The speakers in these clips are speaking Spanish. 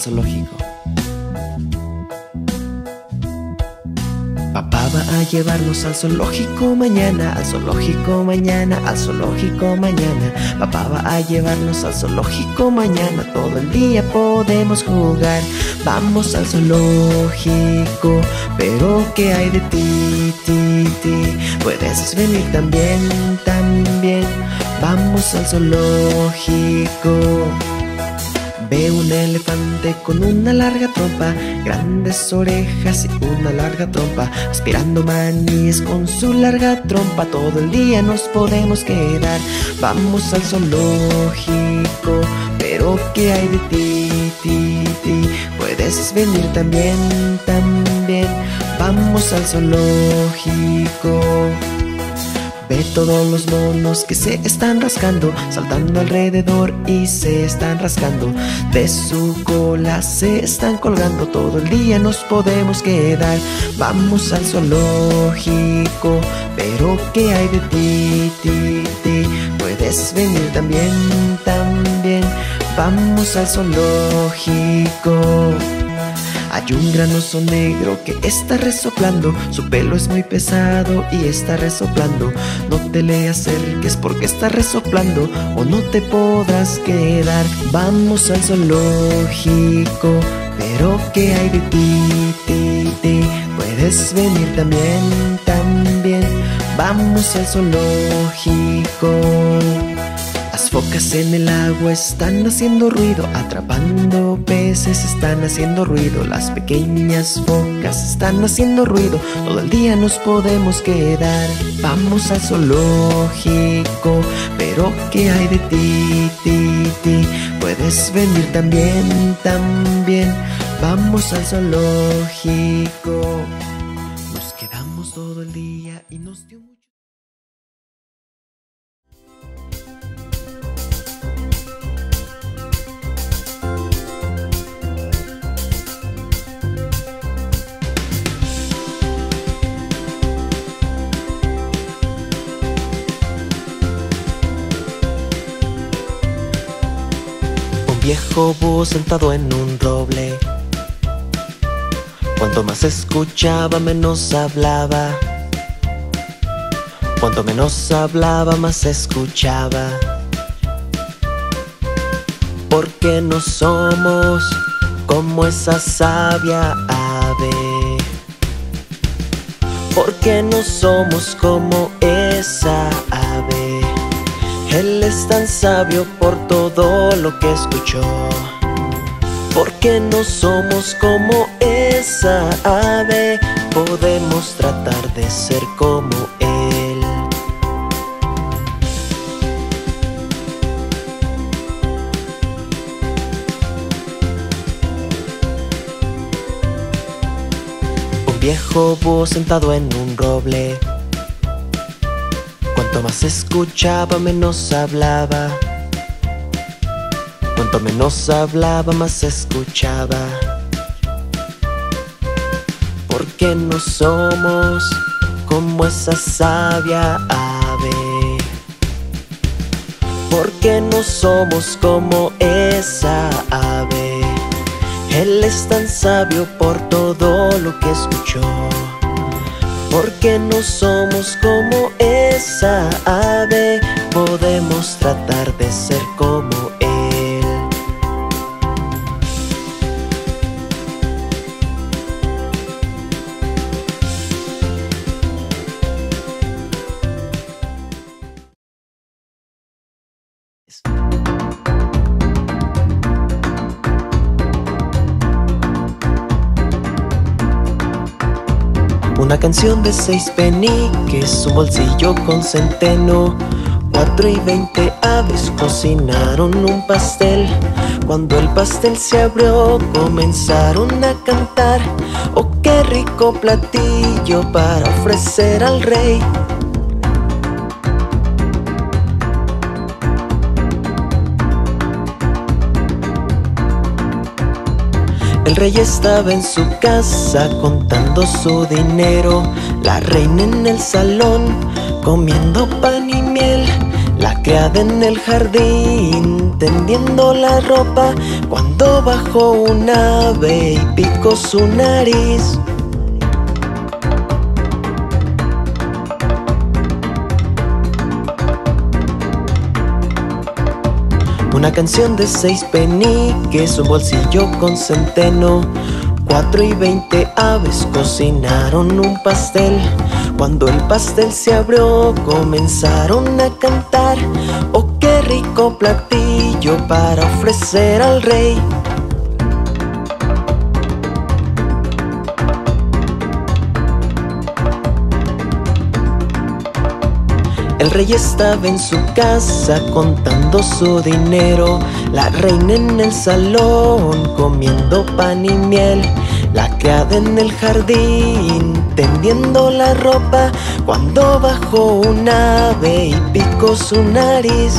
zoológico. Papá va a llevarnos al zoológico mañana, al zoológico mañana, al zoológico mañana. Papá va a llevarnos al zoológico mañana, todo el día podemos jugar. Vamos al zoológico, pero ¿qué hay de ti, ti, ti? Puedes venir también, también. Vamos al zoológico. Ve un elefante con una larga trompa, grandes orejas y una larga trompa, aspirando maníes con su larga trompa. Todo el día nos podemos quedar. Vamos al zoológico, pero ¿qué hay de ti, ti, ti? Puedes venir también, también. Vamos al zoológico. Ve todos los monos que se están rascando, saltando alrededor y se están rascando. De su cola se están colgando, todo el día nos podemos quedar. Vamos al zoológico, pero ¿qué hay de ti, ti, ti? Puedes venir también, también. Vamos al zoológico. Hay un gran oso negro que está resoplando, su pelo es muy pesado y está resoplando. No te le acerques porque está resoplando o no te podrás quedar. Vamos al zoológico, pero ¿qué hay de ti, ti, ti? Puedes venir también, también. Vamos al zoológico. Las focas en el agua están haciendo ruido, atrapando peces están haciendo ruido, las pequeñas focas están haciendo ruido, todo el día nos podemos quedar. Vamos al zoológico, pero ¿qué hay de ti, ti, ti? Puedes venir también, también. Vamos al zoológico. Sentado en un roble. Cuanto más escuchaba, menos hablaba. Cuanto menos hablaba, más escuchaba. Porque no somos como esa sabia ave. Porque no somos como esa ave. Él es tan sabio por todo lo que escuchó. Porque no somos como esa ave, podemos tratar de ser como Él. Un viejo búho sentado en un roble. Más escuchaba, menos hablaba. Cuanto menos hablaba, más escuchaba. Porque no somos como esa sabia ave. Porque no somos como esa ave. Él es tan sabio por todo lo que escuchó. Porque no somos como esa ave, podemos tratar de ser como Una canción de seis peniques, un bolsillo con centeno. Cuatro y veinte aves cocinaron un pastel. Cuando el pastel se abrió, comenzaron a cantar. Oh, qué rico platillo para ofrecer al rey. El rey estaba en su casa contando su dinero, la reina en el salón comiendo pan y miel, La criada en el jardín tendiendo la ropa. Cuando bajó un ave y picó su nariz. Una canción de seis peniques, un bolsillo con centeno. Cuatro y veinte aves cocinaron un pastel. Cuando el pastel se abrió, comenzaron a cantar. Oh, qué rico platillo para ofrecer al rey. El rey estaba en su casa contando su dinero, la reina en el salón comiendo pan y miel, la criada en el jardín tendiendo la ropa. Cuando bajó un ave y picó su nariz.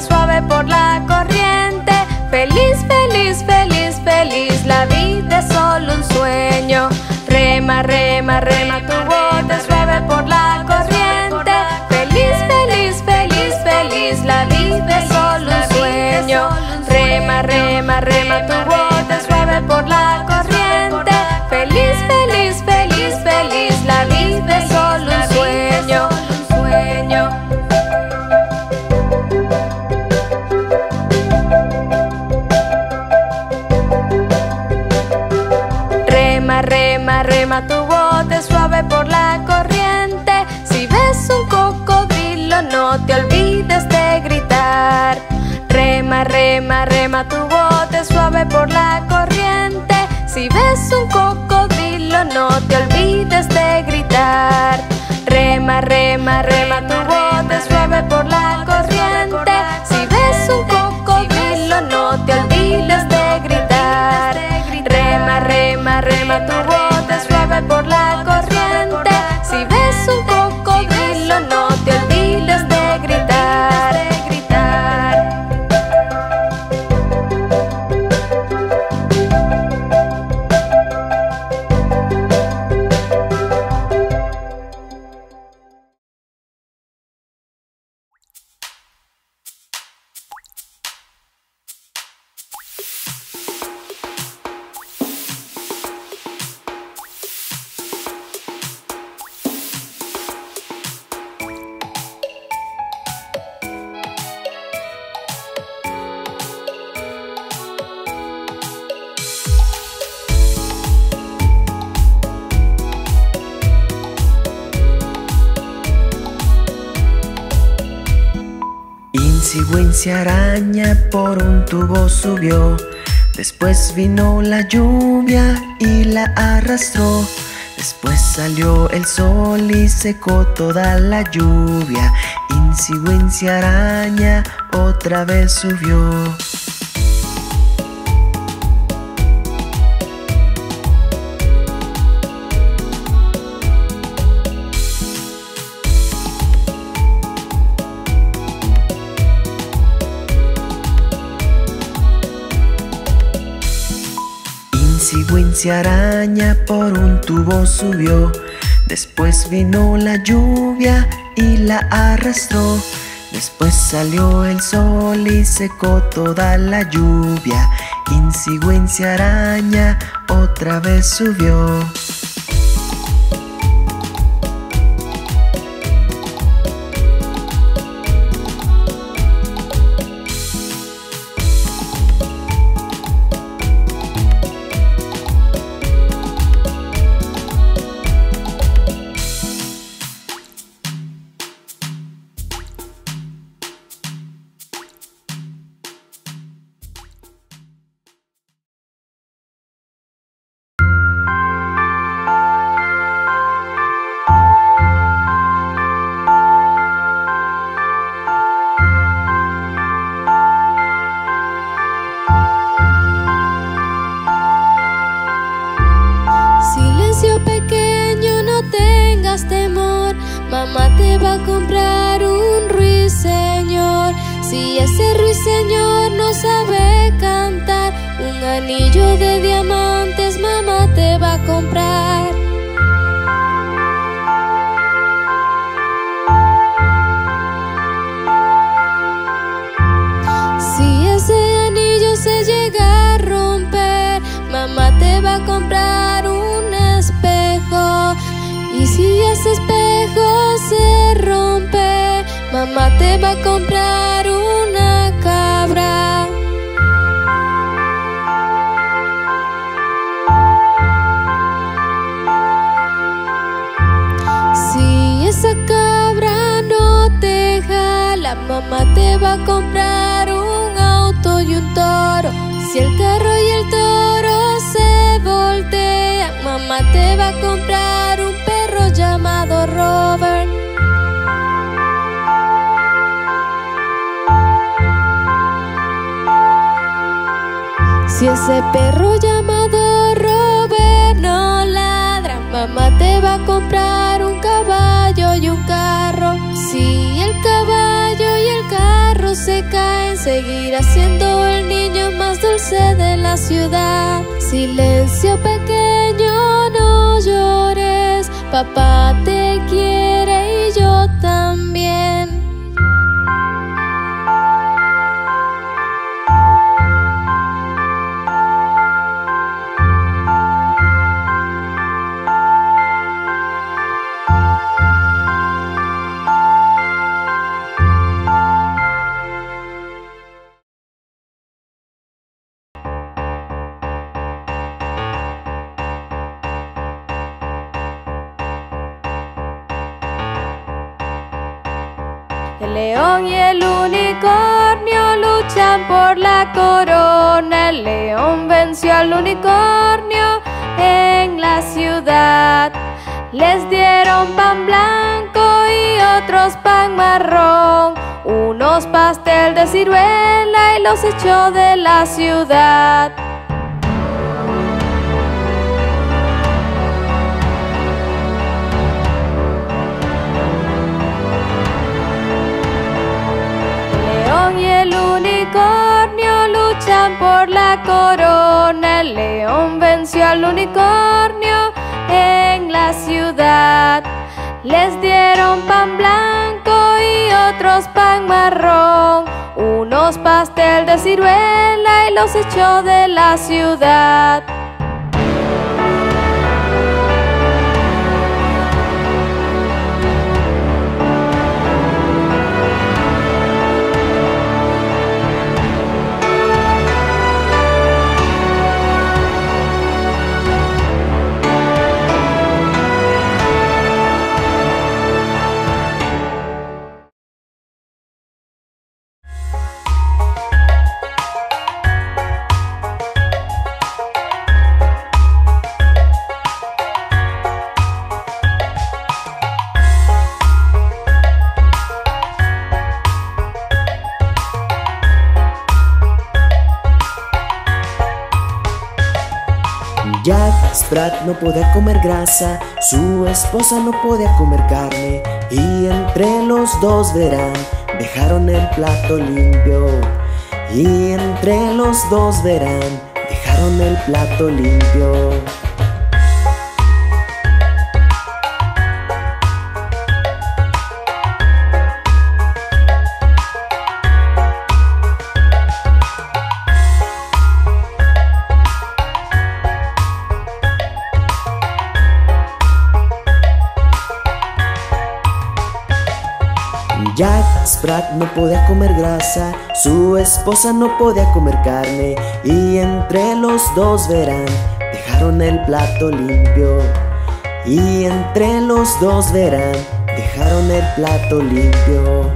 Suave por la corriente. Feliz, feliz, feliz, feliz, la vida es solo un sueño. Rema, rema, rema tu bote suave por la corriente. Feliz, feliz, feliz, feliz, la vida es solo un sueño. Rema, rema, rema tu bote tu bote suave por la corriente. Si ves un cocodrilo, no te olvides de gritar. Rema, rema, rema tu bote Insigüencia araña por un tubo subió. Después vino la lluvia y la arrastró. Después salió el sol y secó toda la lluvia. Insigüencia araña otra vez subió. Insigüencia araña por un tubo subió. Después vino la lluvia y la arrastró. Después salió el sol y secó toda la lluvia. Insigüencia araña otra vez subió. Mamá te va a comprar un auto y un toro. Si el carro y el toro se voltean, mamá te va a comprar un perro llamado Robert. Si ese perro carro se caen, seguirá siendo el niño más dulce de la ciudad. Silencio pequeño, no llores, papá te quiere El león y el unicornio luchan por la corona. El león venció al unicornio en la ciudad. Les dieron pan blanco y otros pan marrón. Unos pastel de ciruela y los echó de la ciudad. Corona. El león venció al unicornio en la ciudad. Les dieron pan blanco y otros pan marrón. Unos pastel de ciruela y los echó de la ciudad. No podía comer grasa, su esposa no podía comer carne y entre los dos verán, dejaron el plato limpio. Y entre los dos verán, dejaron el plato limpio. Sprat no podía comer grasa, su esposa no podía comer carne y entre los dos verán, dejaron el plato limpio. Y entre los dos verán, dejaron el plato limpio.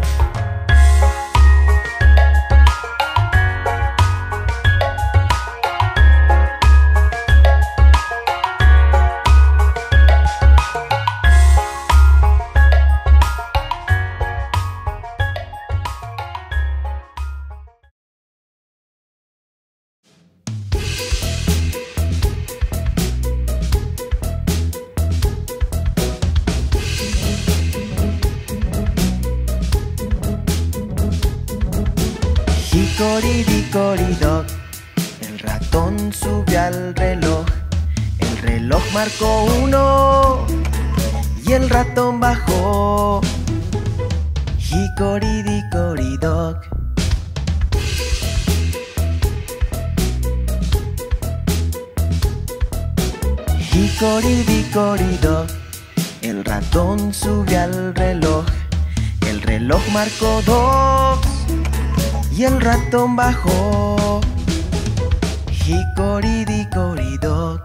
Hickory-dickory-dock, el ratón subió al reloj. El reloj marcó uno y el ratón bajó. Hickory-dickory-dock. Hickory-dickory-dock, el ratón subió al reloj. El reloj marcó dos y el ratón bajó. Hickory-dickory-dock.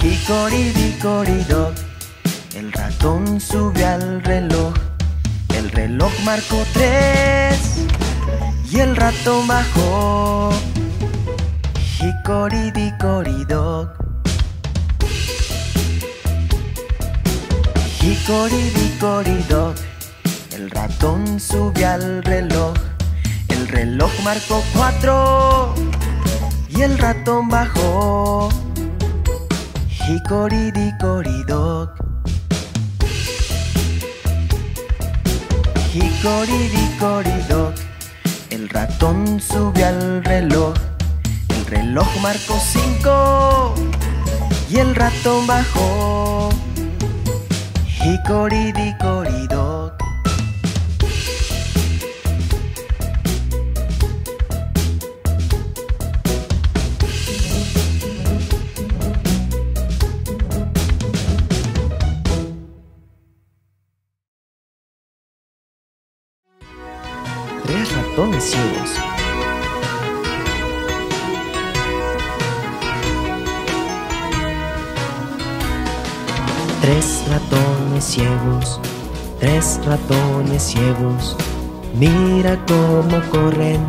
Hickory-dickory-dock, el ratón subió al reloj. El reloj marcó tres y el ratón bajó. Hickory-dickory-dock. Hickory-dickory-dock, el ratón subió al reloj. El reloj marcó cuatro y el ratón bajó. Hickory-dickory-dock. Hickory-dickory-dock, el ratón subió al reloj. El reloj marcó cinco y el ratón bajó. Hickory-dickory-dock. Tres ratones ciegos, tres ratones ciegos. Mira cómo corren,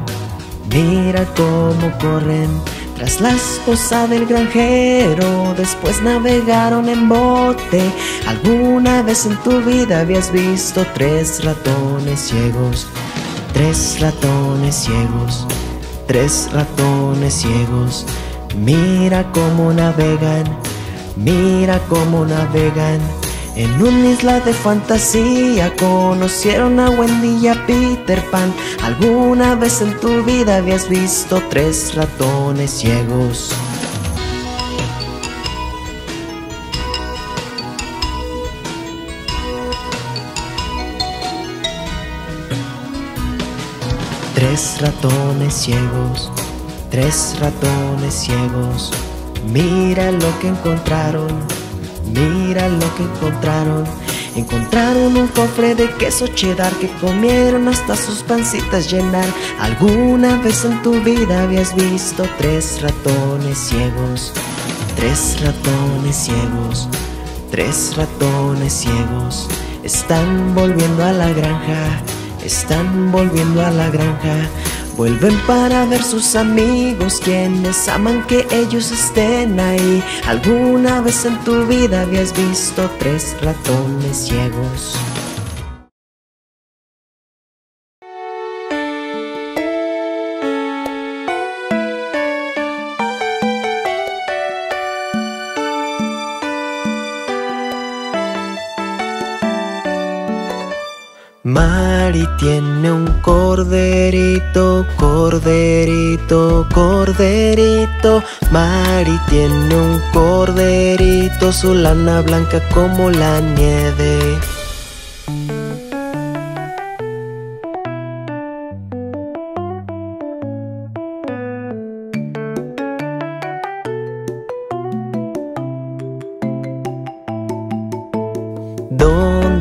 mira cómo corren. Tras la esposa del granjero, después navegaron en bote. ¿Alguna vez en tu vida habías visto tres ratones ciegos? Tres ratones ciegos, tres ratones ciegos. Mira cómo navegan, mira cómo navegan. En una isla de fantasía conocieron a Wendy y a Peter Pan. ¿Alguna vez en tu vida habías visto tres ratones ciegos? Tres ratones ciegos, tres ratones ciegos. Mira lo que encontraron, mira lo que encontraron. Encontraron un cofre de queso cheddar que comieron hasta sus pancitas llenar. ¿Alguna vez en tu vida habías visto tres ratones ciegos? Tres ratones ciegos, tres ratones ciegos. Están volviendo a la granja, están volviendo a la granja. Vuelven para ver sus amigos, quienes aman que ellos estén ahí. ¿Alguna vez en tu vida habías visto tres ratones ciegos? Tiene un corderito, corderito, corderito. Mari tiene un corderito, su lana blanca como la nieve.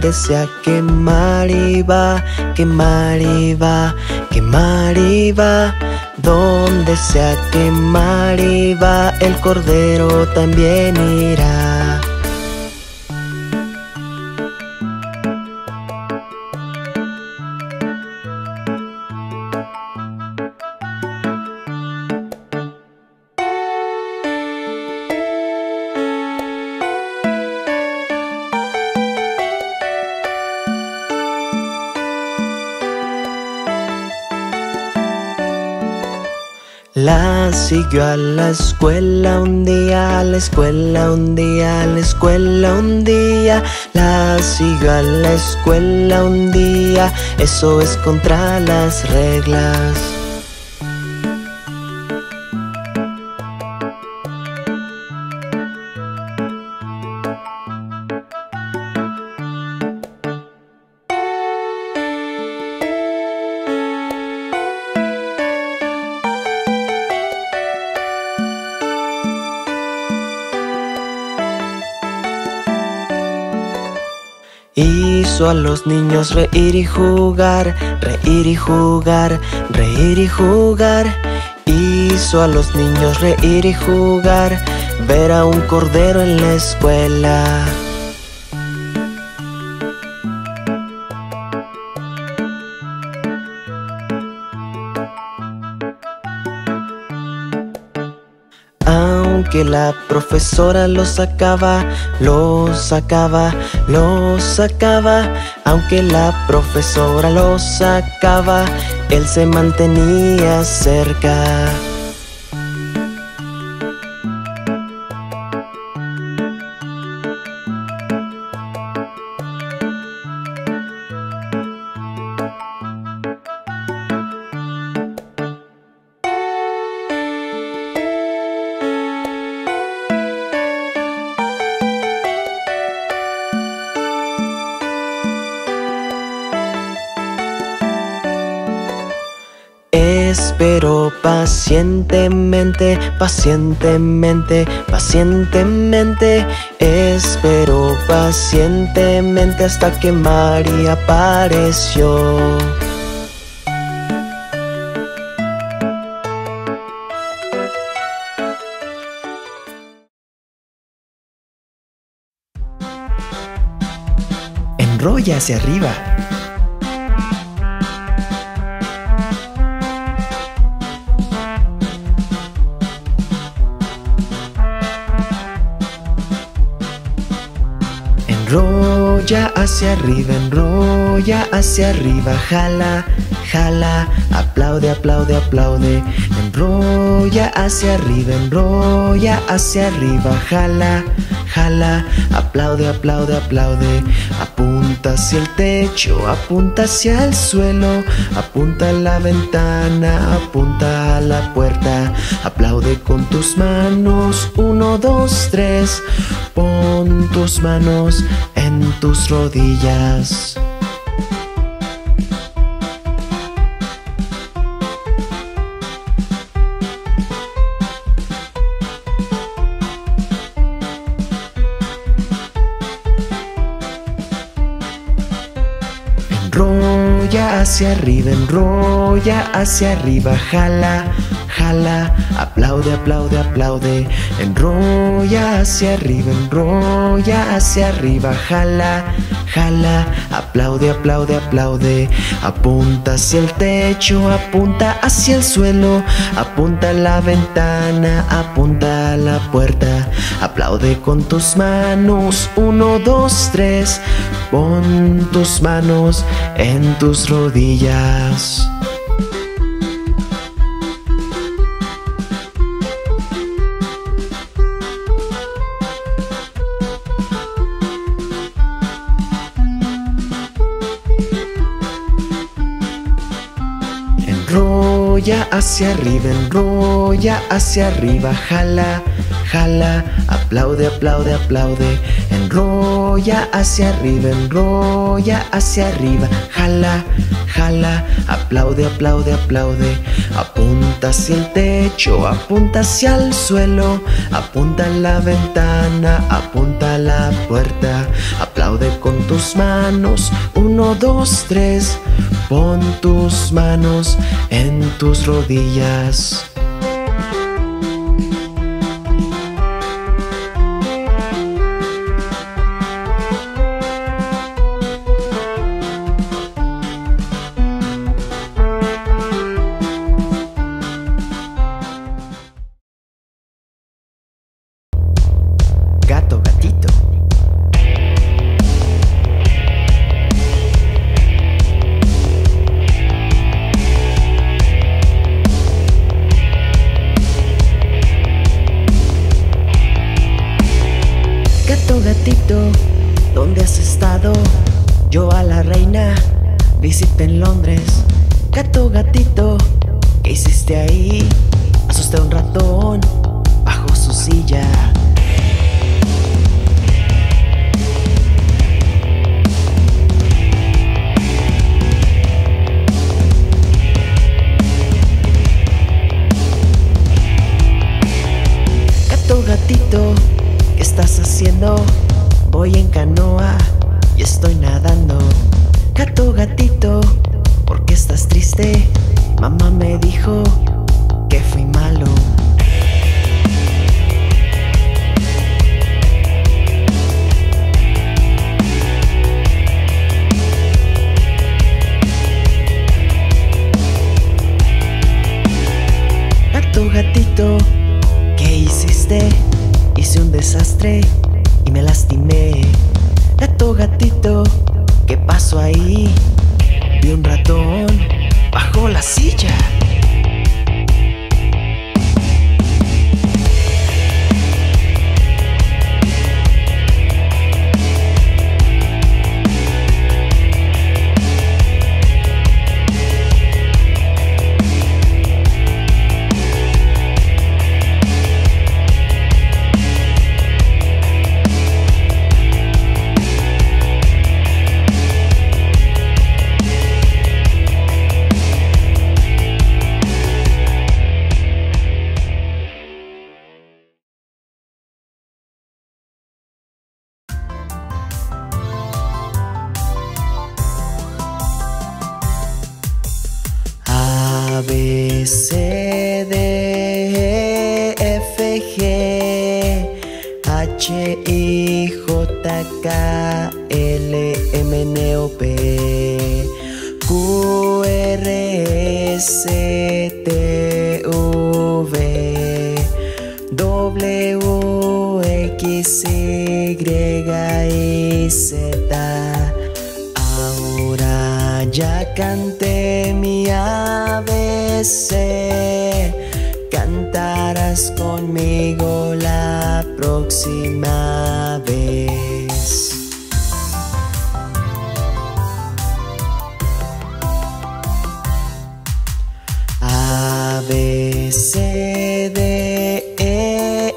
Donde sea que Mari va, que Mari va, que Mari va. Donde sea que Mari va, el cordero también irá. Siguió a la escuela un día, a la escuela un día, a la escuela un día. La siguió a la escuela un día, eso es contra las reglas. Hizo a los niños reír y jugar, reír y jugar, reír y jugar. Hizo a los niños reír y jugar, ver a un cordero en la escuela. La profesora lo sacaba, lo sacaba, lo sacaba. Aunque la profesora lo sacaba, él se mantenía cerca. Pacientemente, pacientemente. Espero pacientemente hasta que María apareció. Enrolla hacia arriba. Enrolla hacia arriba, enrolla hacia arriba, jala, jala, aplaude, aplaude, aplaude. Enrolla hacia arriba, enrolla hacia arriba, jala, jala, aplaude, aplaude, aplaude. Apunta hacia el techo, apunta hacia el suelo, apunta a la ventana, apunta a la puerta. Aplaude con tus manos, uno, dos, tres. Pon tus manos en tus rodillas. Hacia arriba, enrolla hacia arriba, jala, jala, aplaude, aplaude, aplaude, enrolla hacia arriba, enrolla hacia arriba, jala, jala, aplaude, aplaude, aplaude, apunta hacia el techo, apunta hacia el suelo, apunta a la ventana, apunta a la puerta, aplaude con tus manos, uno, dos, tres, pon tus manos en tus rodillas. Enrolla hacia arriba, enrolla hacia arriba, jala, jala, aplaude, aplaude, aplaude. Enrolla hacia arriba, enrolla hacia arriba, jala, jala, aplaude, aplaude, aplaude. Apunta hacia el techo, apunta hacia el suelo, apunta a la ventana, apunta a la puerta. Aplaude con tus manos, uno, dos, tres. Pon tus manos en tus rodillas. Reina visité en Londres. Gato, gatito, ¿qué hiciste ahí? Asusté a un ratón bajo su silla. Gato, gatito, ¿qué estás haciendo? Voy en canoa y estoy nadando. Gato, gatito, ¿por qué estás triste? Mamá me dijo que fui malo. Gato, gatito, ¿qué hiciste? Hice un desastre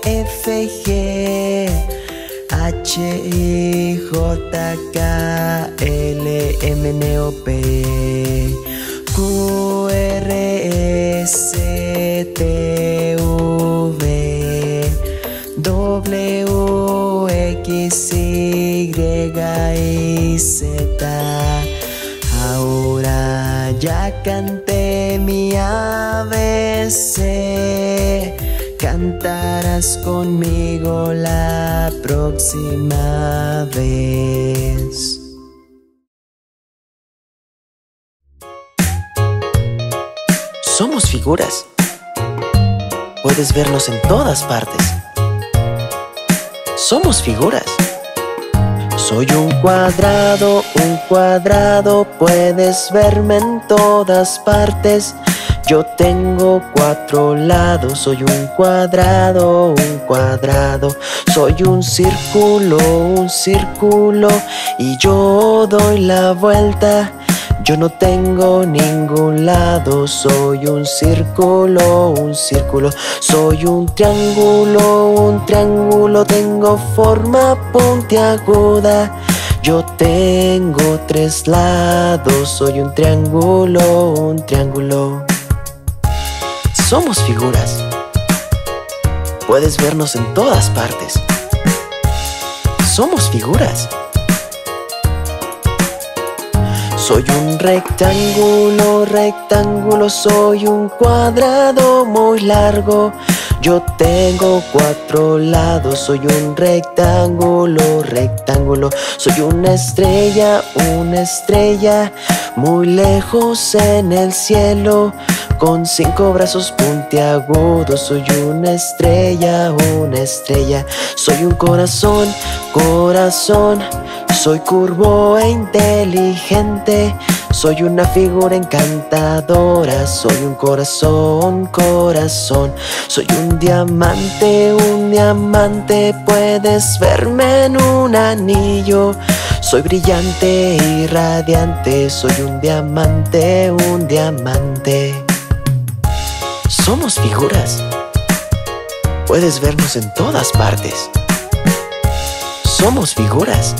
F, G, H, I, J, K, L, M, N, O, P, Q, R, S, T, V, W, X, Y, y Z. Ahora ya canté cantarás conmigo la próxima vez. Somos figuras. Puedes vernos en todas partes. Somos figuras. Soy un cuadrado, un cuadrado, puedes verme en todas partes. Yo tengo cuatro lados, soy un cuadrado, un cuadrado. Soy un círculo, un círculo, y yo doy la vuelta. Yo no tengo ningún lado, soy un círculo, un círculo, soy un triángulo, un triángulo, tengo forma puntiaguda. Yo tengo tres lados, soy un triángulo, un triángulo. Somos figuras. Puedes vernos en todas partes. Somos figuras. Soy un rectángulo, rectángulo, soy un cuadrado muy largo. Yo tengo cuatro lados, soy un rectángulo, rectángulo. Soy una estrella, una estrella, muy lejos en el cielo. Con cinco brazos puntiagudos, soy una estrella, una estrella. Soy un corazón, corazón. Soy curvo e inteligente, soy una figura encantadora, soy un corazón, corazón. Soy un diamante, un diamante, puedes verme en un anillo. Soy brillante y radiante, soy un diamante, un diamante. Somos figuras. Puedes vernos en todas partes. Somos figuras.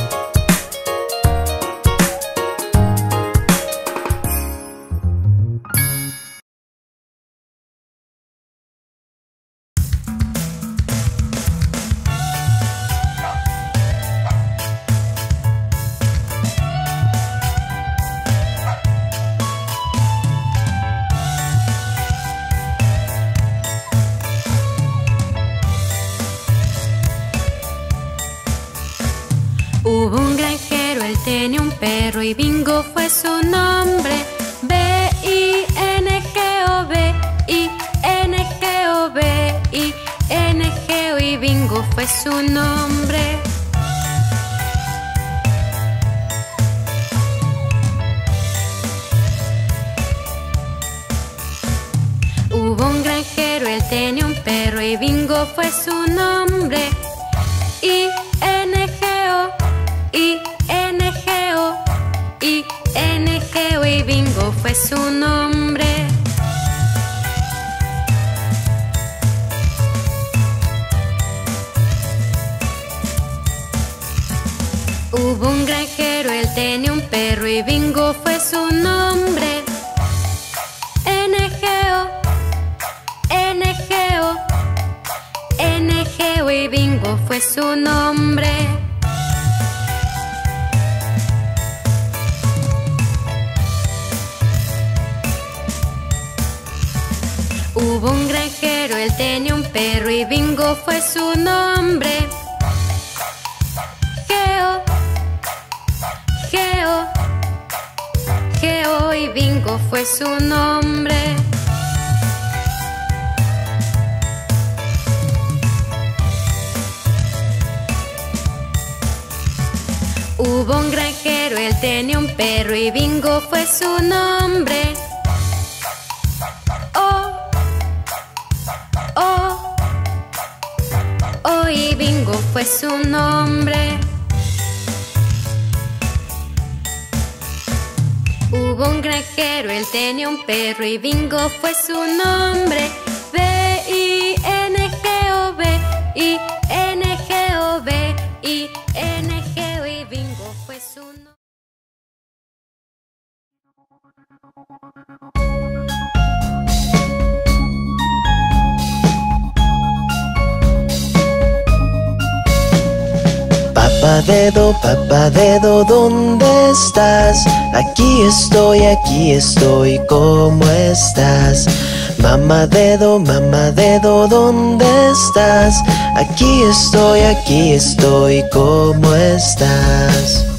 Y fue su nombre. B-I-N-G-O, B-I-N-G-O, B-I-N-G-O y Bingo fue su nombre. Hubo un granjero, él tenía un perro y Bingo fue su nombre. I-N-G-O, fue su nombre. Hubo un granjero, él tenía un perro y Bingo fue su nombre. Geo, Geo, Geo y Bingo fue su nombre. Hubo un granjero, él tenía un perro y Bingo fue su nombre. Oh, oh, oh y Bingo fue su nombre. Hubo un granjero, él tenía un perro y Bingo fue su nombre. B-I-N-G-O, B-I-N-G-O, Papá dedo, papá dedo, ¿dónde estás? Aquí estoy, aquí estoy, ¿cómo estás? Mamá dedo, mamá dedo, ¿dónde estás? Aquí estoy, aquí estoy, ¿cómo estás?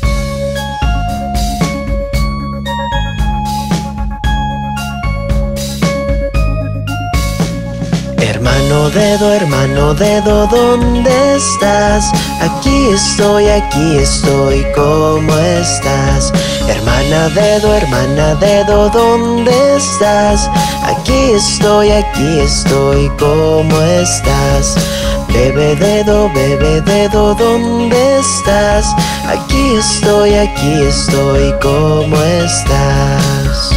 Hermano dedo, hermano dedo, ¿dónde estás? Aquí estoy, aquí estoy, ¿cómo estás? Hermana dedo, hermana dedo, ¿dónde estás? Aquí estoy, aquí estoy, ¿cómo estás? Bebe dedo, bebe dedo, ¿dónde estás? Aquí estoy, aquí estoy, ¿cómo estás?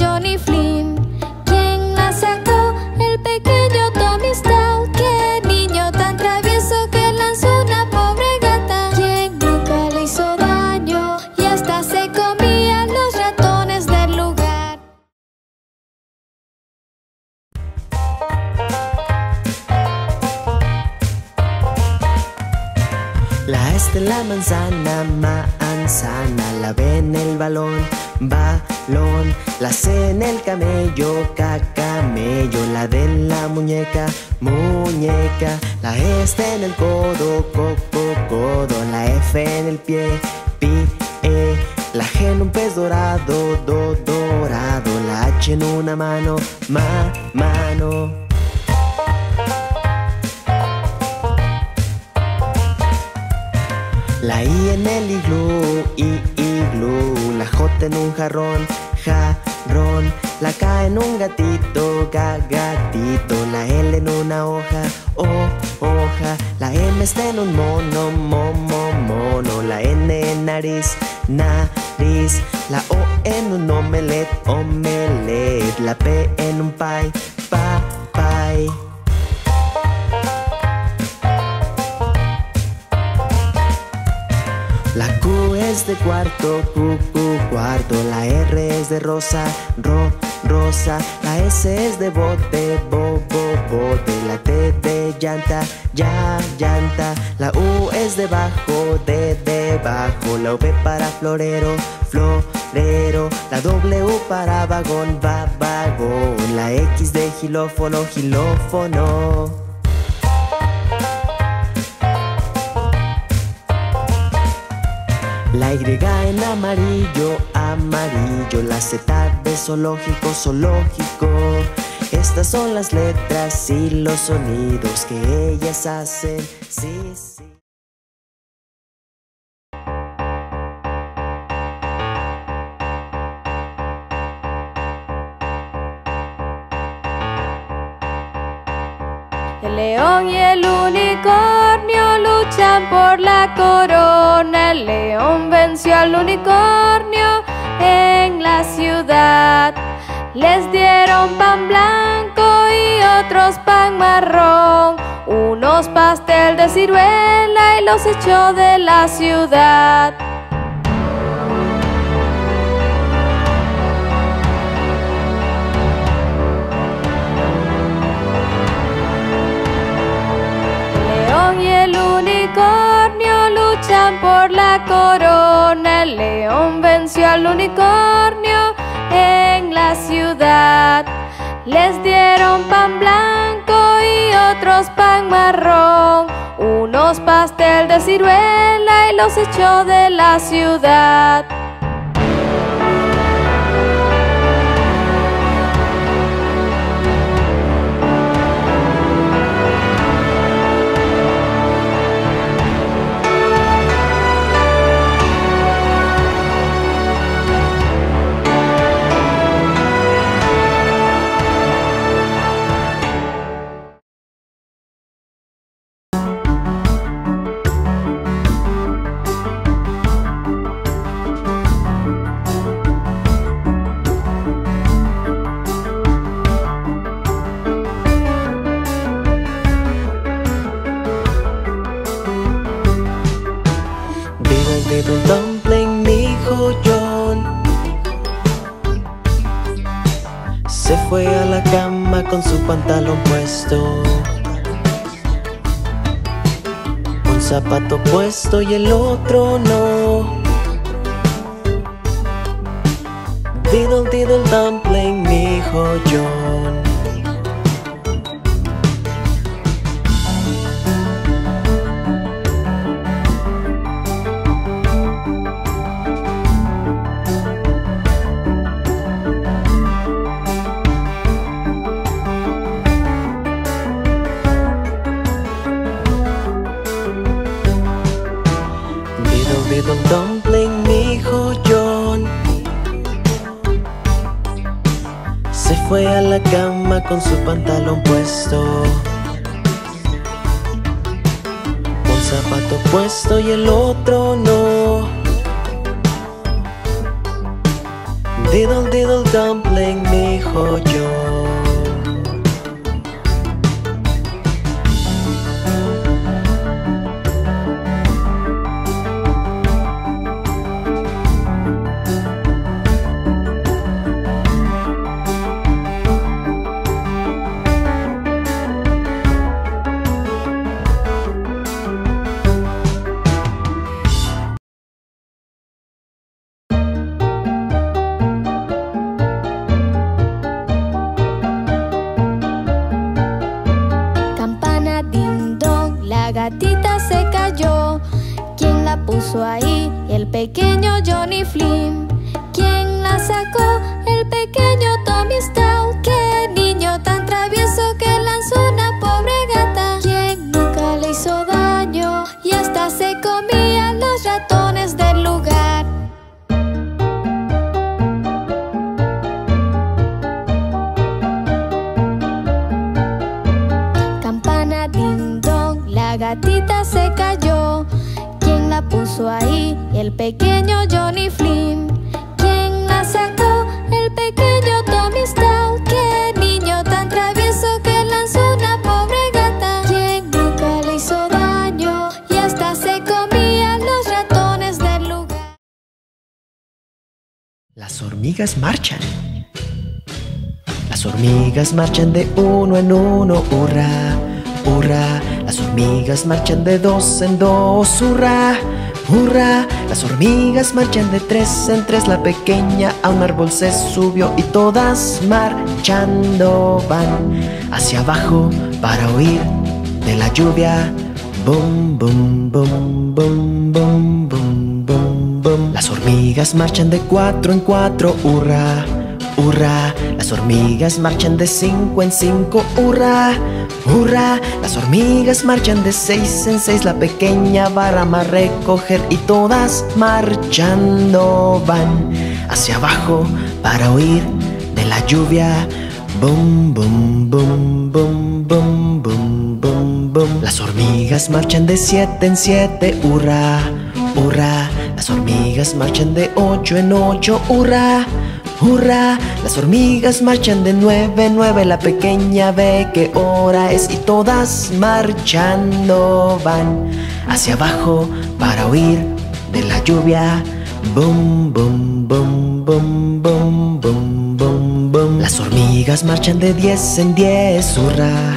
Johnny Flynn. Camello, camello, la D en la muñeca, muñeca, la E está en el codo, coco, codo, la F en el pie, pie, la G en un pez dorado, do, dorado, la H en una mano, ma, mano. La I en el iglú, I, iglú La J en un jarrón, jarrón La K en un gatito, ga, gatito. La L en una hoja, o, hoja. La M está en un mono, momo, mono. La N en nariz, nariz. La O en un omelet, omelet. La P en un pie, pa, pie. La Q es de cuarto, Q, Q, cuarto. La R es de rosa, ro, rosa. La S es de bote, bo, bo, bote. La T de llanta, ya, llanta. La U es de bajo, de debajo. La V para florero, florero. La W para vagón, va, vagón. La X de gilófono, gilófono. La Y en amarillo, amarillo La Z de zoológico, zoológico. Estas son las letras y los sonidos que ellas hacen. Sí, sí. El león y el unicornio por la corona. El león venció al unicornio en la ciudad. Les dieron pan blanco y otros pan marrón. Unos pastel de ciruela y los echó de la ciudad. Y el unicornio luchan por la corona. El león venció al unicornio en la ciudad. Les dieron pan blanco y otros pan marrón. Unos pastel de ciruela y los echó de la ciudad. Pantalón puesto. Un zapato puesto y el otro no. Diddle diddle dumpling, mi hijo ¿Quién la sacó? El pequeño Tommy Stout. ¡Qué niño tan travieso que lanzó una pobre gata! ¿Quién nunca le hizo daño? Y hasta se comía los ratones del lugar. Campana ding dong, la gatita se cayó. ¿Quién la puso ahí? El pequeño Johnny hormigas marchan. Las hormigas marchan de uno en uno, hurra, hurra. Las hormigas marchan de dos en dos, hurra, hurra. Las hormigas marchan de tres en tres. La pequeña a un árbol se subió y todas marchando van hacia abajo para huir de la lluvia. Bum, bum, bum, bum, bum, bum, bum, Las hormigas marchan de cuatro en cuatro, hurra, hurra. Las hormigas marchan de cinco en cinco, hurra, hurra. Las hormigas marchan de seis en seis. La pequeña va a recoger y todas marchando van hacia abajo para huir de la lluvia. Bum, bum, bum, bum, bum, bum. Las hormigas marchan de siete en siete, hurra, hurra. Las hormigas marchan de ocho en ocho, hurra, hurra. Las hormigas marchan de nueve en nueve. La pequeña ve qué hora es y todas marchando van hacia abajo para huir de la lluvia. Bum, bum, bum, bum, bum, bum, bum, bum. Las hormigas marchan de diez en diez, hurra,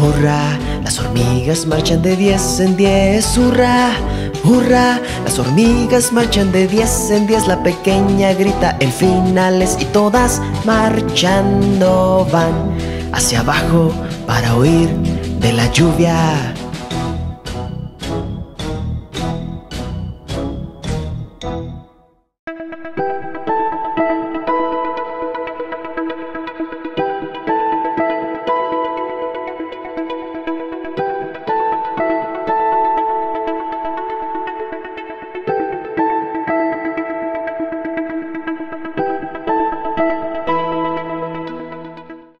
hurra. Las hormigas marchan de diez en diez, hurra, hurra. Las hormigas marchan de diez en diez. La pequeña grita el final es y todas marchando van hacia abajo para huir de la lluvia.